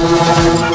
Música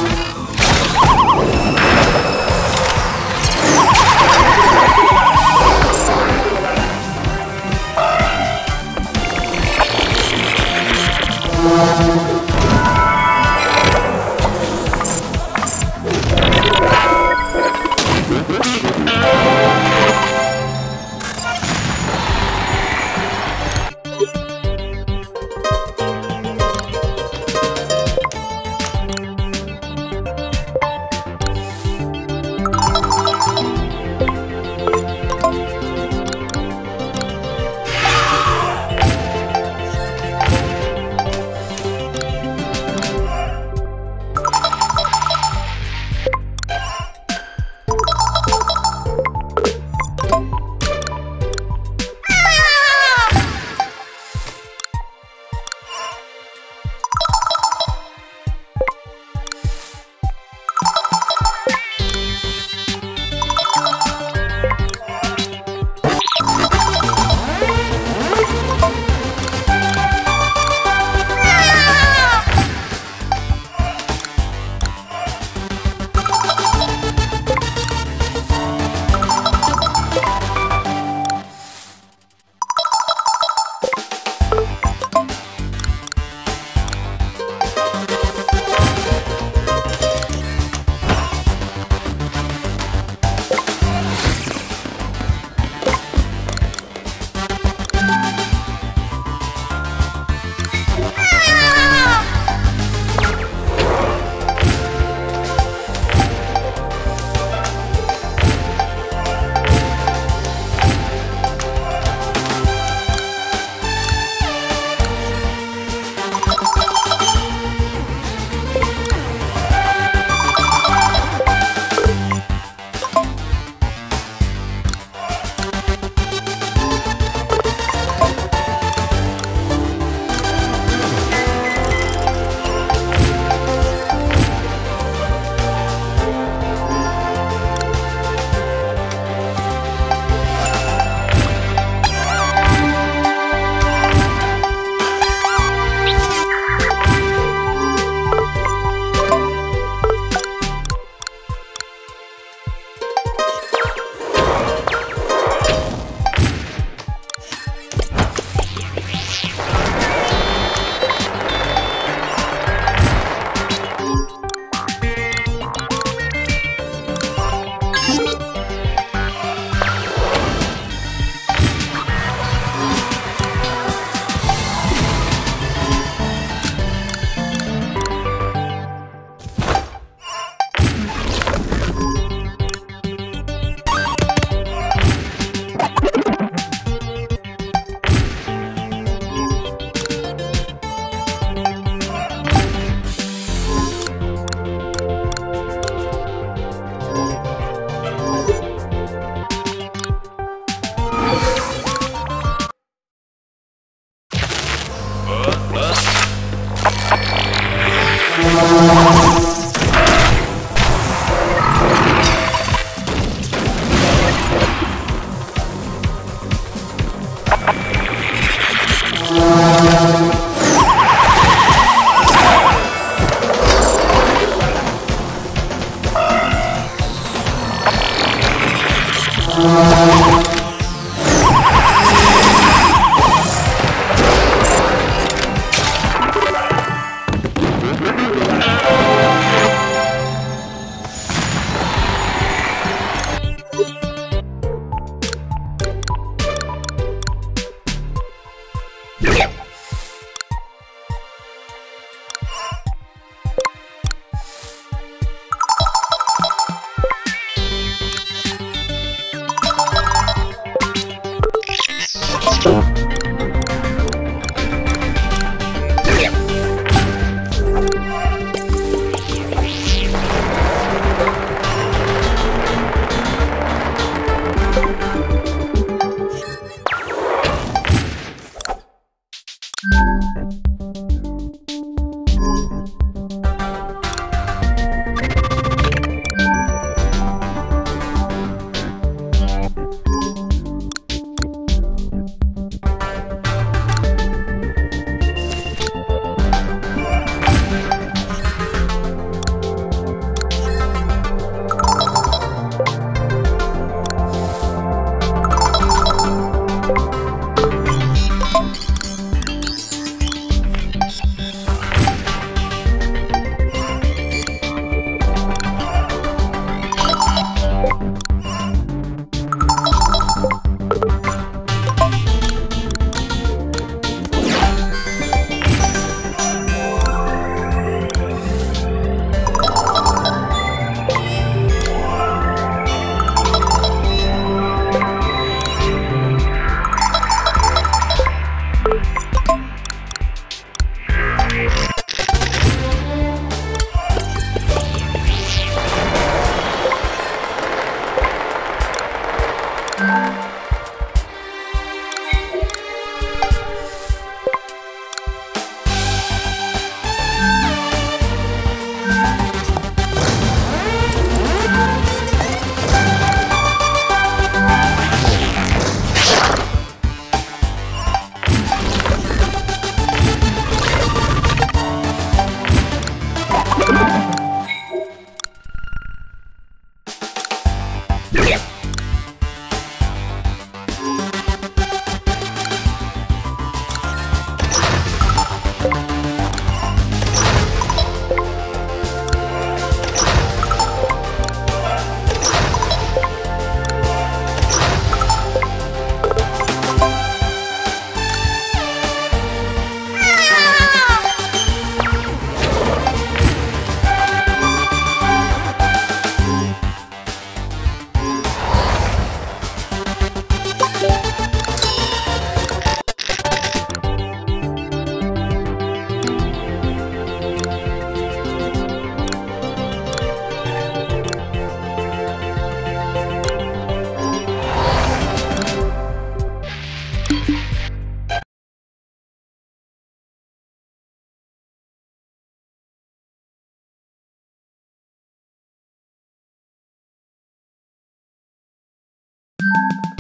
you